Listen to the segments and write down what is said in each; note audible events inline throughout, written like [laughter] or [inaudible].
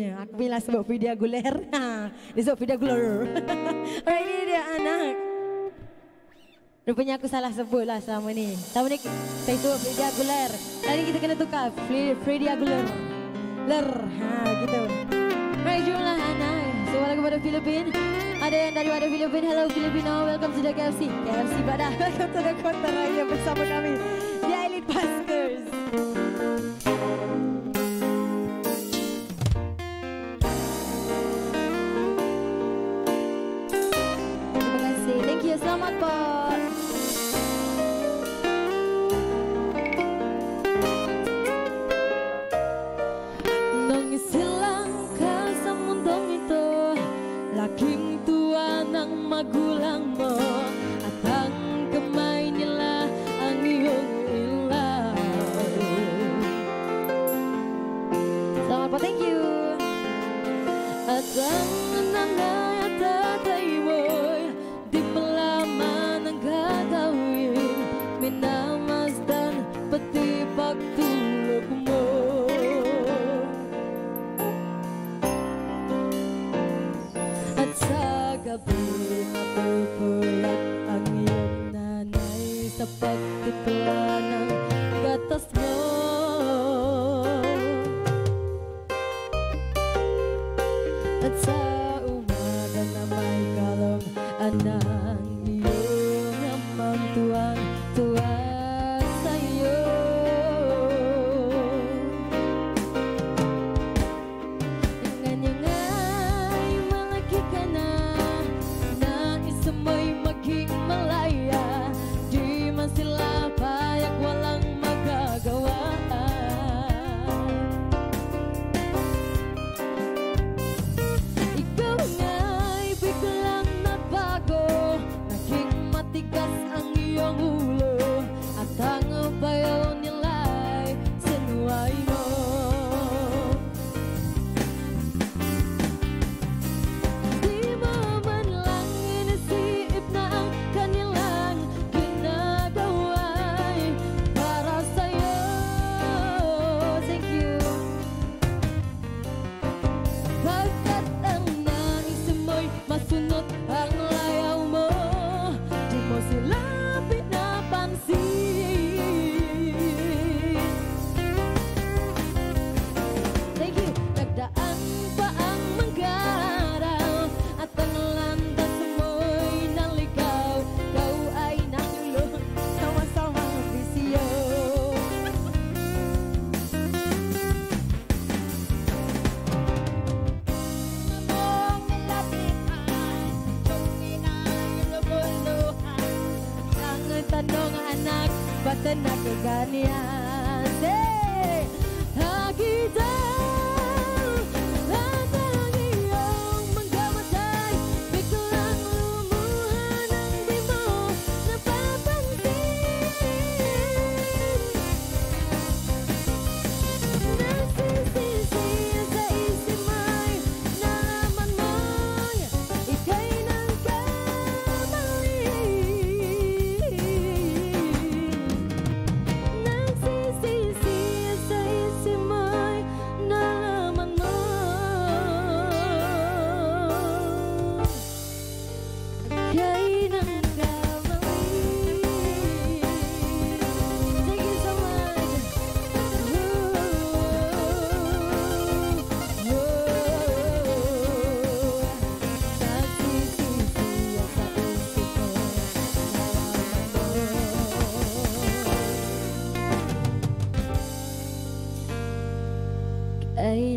Ya, aku bila sebut video guler. Ha, dia sebut video guler. [laughs] Alright, ini dia anak. Rupanya aku salah sebut lah selama ni. Selama ni saya sebut video guler. Ni kita kena tukar Freddy Aguilar. Ler. Ha, gitu. Alright, jumlah anak. Semua lagu pada Filipin. Ada yang dari daripada Filipin. Hello Filipino. Welcome to the KFC. KFC Badah. [laughs] Welcome to the Kota Raya bersama kami. Selamat Pak. Nangis silang ka sa mundong ito Laking tuwa ng magulang mo thank you Sa pagtutula ng gatas mo At sa Batan na kaganian Hey!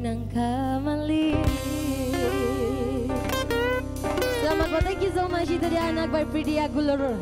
Nang kamali Selamat po, thank you so much Itu dia anak by Pretty Aguilar